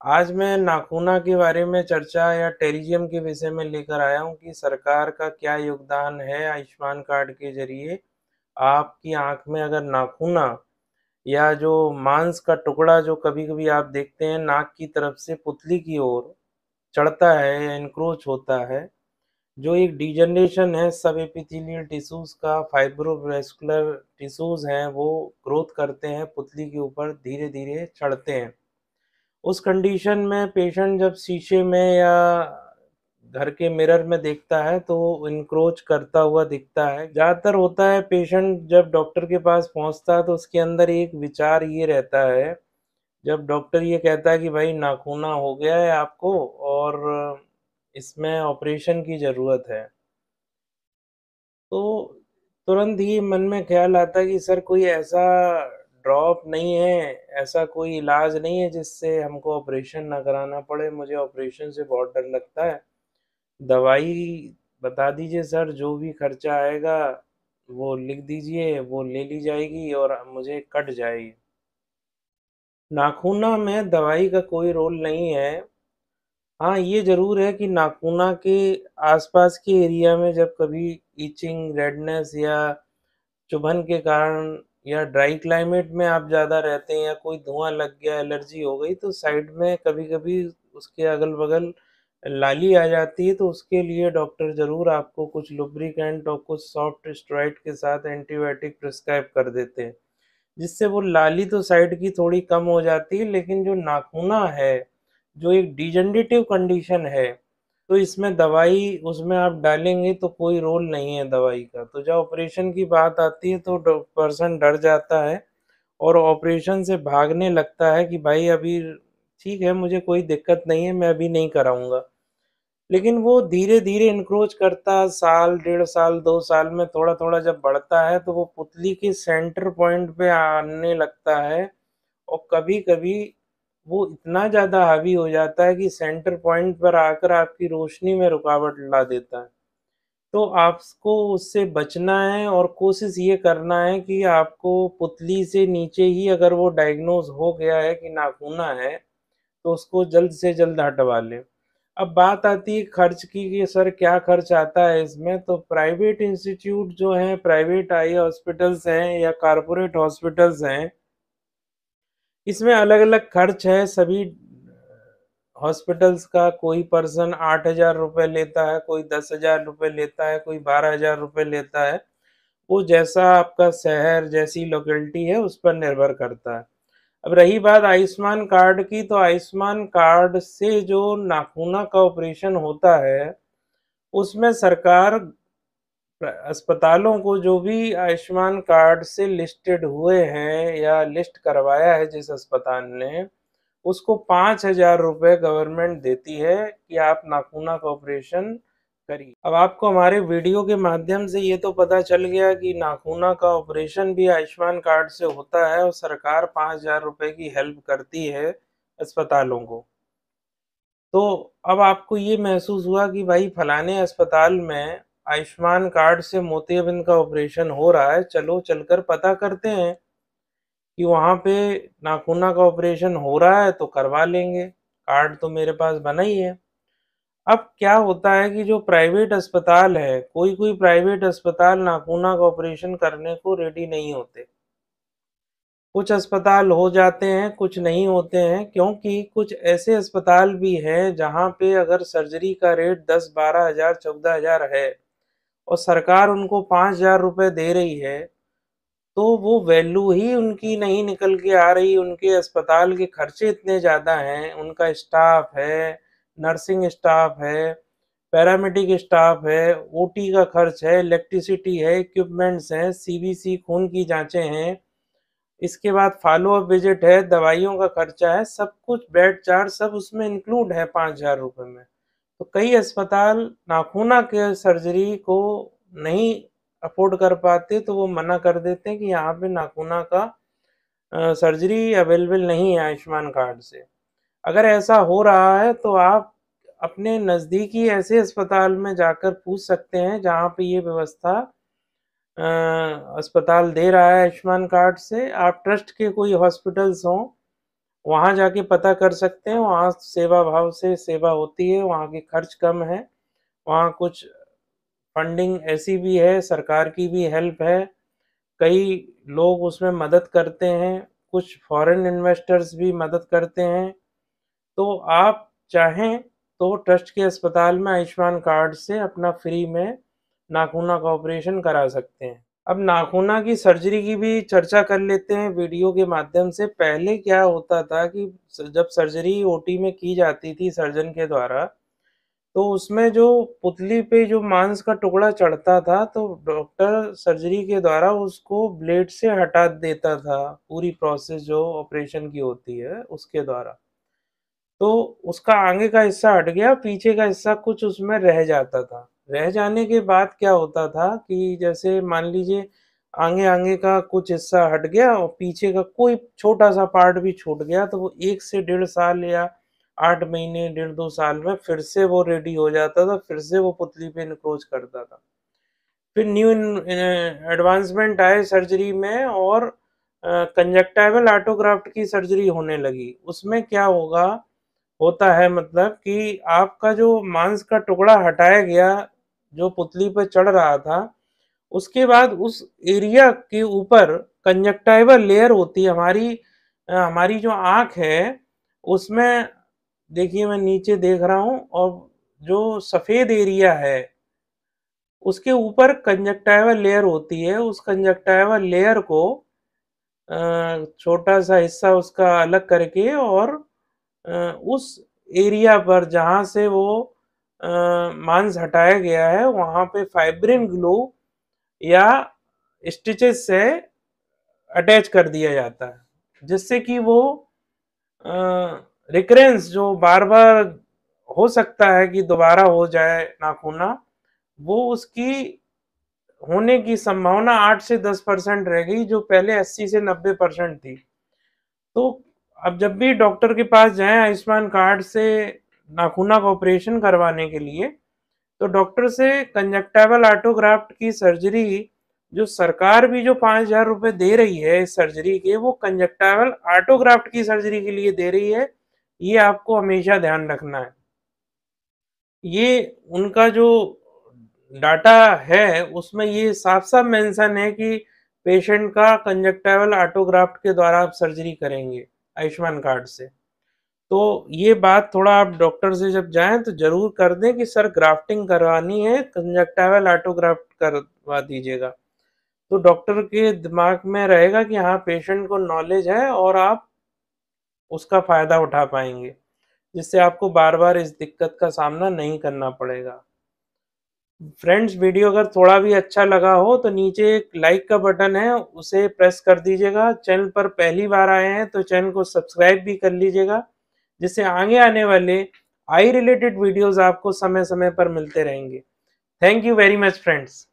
आज मैं नाखूना के बारे में चर्चा या टेरिजियम के विषय में लेकर आया हूँ कि सरकार का क्या योगदान है आयुष्मान कार्ड के ज़रिए आपकी आँख में अगर नाखूना या जो मांस का टुकड़ा जो कभी-कभी आप देखते हैं नाक की तरफ़ से पुतली की ओर चढ़ता है या एनक्रोच होता है, जो एक डिजनरेशन है सब एपिथेलियल टिश्यूज़ का फाइब्रोवैस्कुलर टिश्यूज़ हैं वो ग्रोथ करते हैं पुतली के ऊपर धीरे-धीरे चढ़ते हैं। उस कंडीशन में पेशेंट जब शीशे में या घर के मिरर में देखता है तो इनक्रोच करता हुआ दिखता है। ज़्यादातर होता है पेशेंट जब डॉक्टर के पास पहुँचता है तो उसके अंदर एक विचार ये रहता है, जब डॉक्टर ये कहता है कि भाई नाखूना हो गया है आपको और इसमें ऑपरेशन की ज़रूरत है। तो तुरंत ही मन में ख्याल आता है कि सर कोई ऐसा ड्रॉप नहीं है, ऐसा कोई इलाज नहीं है जिससे हमको ऑपरेशन ना कराना पड़े। मुझे ऑपरेशन से बहुत डर लगता है। दवाई बता दीजिए सर, जो भी खर्चा आएगा, वो लिख दीजिए, वो ले ली जाएगी और मुझे कट जाएगी। नाखूना में दवाई का कोई रोल नहीं है। हाँ ये ज़रूर है कि नाखूना के आसपास के एरिया में जब कभी ईचिंग रेडनेस या चुभन के कारण या ड्राई क्लाइमेट में आप ज़्यादा रहते हैं या कोई धुआँ लग गया एलर्जी हो गई तो साइड में कभी-कभी उसके अगल-बगल लाली आ जाती है तो उसके लिए डॉक्टर ज़रूर आपको कुछ लुब्रिकेंट और कुछ सॉफ्ट स्टेरॉइड के साथ एंटीबायोटिक प्रिस्क्राइब कर देते हैं। जिससे वो लाली तो साइड की थोड़ी कम हो जाती है, लेकिन जो नाखूना है, जो एक डिजेनरेटिव कंडीशन है तो इसमें दवाई उसमें आप डालेंगे तो कोई रोल नहीं है दवाई का। तो जब ऑपरेशन की बात आती है तो पर्सन डर जाता है और ऑपरेशन से भागने लगता है कि भाई अभी ठीक है मुझे कोई दिक्कत नहीं है मैं अभी नहीं कराऊँगा। लेकिन वो धीरे-धीरे इनक्रोच करता है साल, डेढ़ साल, दो साल में थोड़ा-थोड़ा जब बढ़ता है तो वो पुतली के सेंटर पॉइंट पे आने लगता है और कभी-कभी वो इतना ज़्यादा हावी हो जाता है कि सेंटर पॉइंट पर आकर आपकी रोशनी में रुकावट ला देता है। तो आपको उससे बचना है और कोशिश ये करना है कि आपको पुतली से नीचे ही अगर वो डायग्नोज़ हो गया है कि नाखूना है, तो उसको जल्द से जल्द हटवा लें। अब बात आती है खर्च की कि सर क्या खर्च आता है इसमें तो प्राइवेट इंस्टीट्यूट जो हैं प्राइवेट आई हॉस्पिटल्स हैं या कॉरपोरेट हॉस्पिटल्स हैं इसमें अलग-अलग खर्च है, सभी हॉस्पिटल्स का कोई पर्सन आठ हज़ार रुपये लेता है, कोई दस हज़ार रुपये लेता है, कोई बारह हज़ार रुपये लेता है, वो जैसा आपका शहर जैसी लोकेलिटी है, उस पर निर्भर करता है। अब रही बात आयुष्मान कार्ड की तो आयुष्मान कार्ड से जो नाखूना का ऑपरेशन होता है, उसमें सरकार अस्पतालों को जो भी आयुष्मान कार्ड से लिस्टेड हुए हैं या लिस्ट करवाया है जिस अस्पताल ने, उसको पाँच हज़ार रुपये गवर्नमेंट देती है कि आप नाखूना का ऑपरेशन करिए। अब आपको हमारे वीडियो के माध्यम से ये तो पता चल गया कि नाखूना का ऑपरेशन भी आयुष्मान कार्ड से होता है और सरकार पाँच हज़ार रुपये की हेल्प करती है अस्पतालों को। तो अब आपको ये महसूस हुआ कि भाई फलाने अस्पताल में आयुष्मान कार्ड से मोतियाबिंद का ऑपरेशन हो रहा है। चलो, चलकर पता करते हैं कि वहाँ पे नाखूना का ऑपरेशन हो रहा है तो करवा लेंगे। कार्ड तो मेरे पास बना ही है। अब क्या होता है कि जो प्राइवेट अस्पताल है कोई कोई प्राइवेट अस्पताल नाखूना का ऑपरेशन करने को रेडी नहीं होते। कुछ अस्पताल हो जाते हैं, कुछ नहीं होते हैं, क्योंकि कुछ ऐसे अस्पताल भी हैं जहाँ पे अगर सर्जरी का रेट दस बारह हज़ार, चौदह हज़ार है और सरकार उनको पाँच हज़ार रुपये दे रही है तो वो वैल्यू ही उनकी नहीं निकल के आ रही। उनके अस्पताल के खर्चे इतने ज़्यादा हैं, उनका स्टाफ है नर्सिंग स्टाफ है पैरामेडिक स्टाफ है ओटी का खर्च है इलेक्ट्रिसिटी है इक्विपमेंट्स हैं सीबीसी खून की जांचें हैं। इसके बाद फॉलो अप विज़िट है, दवाइयों का खर्चा है, सब कुछ बेड चार्ज सब उसमें इंक्लूड है पाँच हज़ार रुपये में। तो कई अस्पताल नाखूना के सर्जरी को नहीं अफोर्ड कर पाते तो वो मना कर देते हैं कि यहाँ पे नाखूना का सर्जरी अवेलेबल नहीं है आयुष्मान कार्ड से। अगर ऐसा हो रहा है तो आप अपने नज़दीकी ऐसे अस्पताल में जाकर पूछ सकते हैं, जहाँ पे ये व्यवस्था अस्पताल दे रहा है आयुष्मान कार्ड से। आप ट्रस्ट के कोई हॉस्पिटल्स हों वहाँ जाके पता कर सकते हैं, वहाँ सेवा भाव से सेवा होती है, वहाँ के खर्च कम है, वहाँ कुछ फंडिंग ऐसी भी है, सरकार की भी हेल्प है, कई लोग उसमें मदद करते हैं, कुछ फॉरेन इन्वेस्टर्स भी मदद करते हैं। तो आप चाहें तो ट्रस्ट के अस्पताल में आयुष्मान कार्ड से अपना फ्री में नाखूना का ऑपरेशन करा सकते हैं। अब नाखूना की सर्जरी की भी चर्चा कर लेते हैं वीडियो के माध्यम से। पहले क्या होता था कि जब सर्जरी ओटी में की जाती थी सर्जन के द्वारा, तो उसमें जो पुतली पे जो मांस का टुकड़ा चढ़ता था, तो डॉक्टर सर्जरी के द्वारा उसको ब्लेड से हटा देता था, पूरी प्रोसेस जो ऑपरेशन की होती है, उसके द्वारा। तो उसका आगे का हिस्सा हट गया, पीछे का हिस्सा कुछ उसमें रह जाता था। रह जाने के बाद क्या होता था कि जैसे मान लीजिए आगे-आगे का कुछ हिस्सा हट गया और पीछे का कोई छोटा-सा पार्ट भी छूट गया, तो वो एक से डेढ़ साल या आठ महीने, डेढ़ दो साल में फिर से वो रेडी हो जाता था, फिर से वो पुतली पे इनक्रोच करता था। फिर न्यू एडवांसमेंट आए सर्जरी में और अ, कंजक्टाइवल ऑटोग्राफ्ट की सर्जरी होने लगी। उसमें क्या होगा होता है मतलब कि आपका जो मांस का टुकड़ा हटाया गया, जो पुतली पर चढ़ रहा था, उसके बाद उस एरिया के ऊपर कंजक्टाइवल लेयर होती है हमारी हमारी जो आँख है, उसमें देखिए मैं नीचे देख रहा हूँ और जो सफ़ेद एरिया है, उसके ऊपर कंजक्टाइवल लेयर होती है, उस कंजक्टाइवल लेयर को छोटा-सा हिस्सा उसका अलग करके और उस एरिया पर जहाँ से वो मांस हटाया गया है, वहाँ पे फाइब्रिन ग्लू या स्टिचेस से अटैच कर दिया जाता है, जिससे कि वो रिकरेंस जो बार-बार हो सकता है कि दोबारा हो जाए नाखूना, वो उसकी होने की संभावना 8 से 10 परसेंट रह गई, जो पहले 80 से 90 परसेंट थी। तो अब जब भी डॉक्टर के पास जाएँ आयुष्मान कार्ड से नाखूना का ऑपरेशन करवाने के लिए, तो डॉक्टर से कंजक्टाइवल ऑटोग्राफ्ट की सर्जरी जो सरकार भी जो 5000 रुपए दे रही है इस सर्जरी के, वो कंजक्टाइवल ऑटोग्राफ्ट की सर्जरी के लिए दे रही है, ये आपको हमेशा ध्यान रखना है। ये उनका जो डाटा है, उसमें ये साफ-साफ मेंशन है कि पेशेंट का कंजक्टाइवल ऑटोग्राफ्ट के द्वारा आप सर्जरी करेंगे, आयुष्मान कार्ड से। तो ये बात थोड़ा आप डॉक्टर से जब जाएँ तो ज़रूर कर दें कि सर ग्राफ्टिंग करवानी है, कंजक्टाइवल ऑटोग्राफ्ट करवा दीजिएगा। तो डॉक्टर के दिमाग में रहेगा कि हाँ, पेशेंट को नॉलेज है और आप उसका फ़ायदा उठा पाएँगे जिससे आपको बार-बार इस दिक्कत का सामना नहीं करना पड़ेगा। फ्रेंड्स वीडियो अगर थोड़ा भी अच्छा लगा हो तो नीचे एक लाइक का बटन है, उसे प्रेस कर दीजिएगा। चैनल पर पहली बार आए हैं तो चैनल को सब्सक्राइब भी कर लीजिएगा, जिससे आगे आने वाले आई रिलेटेड वीडियोज़ आपको समय-समय पर मिलते रहेंगे। Thank you very much friends.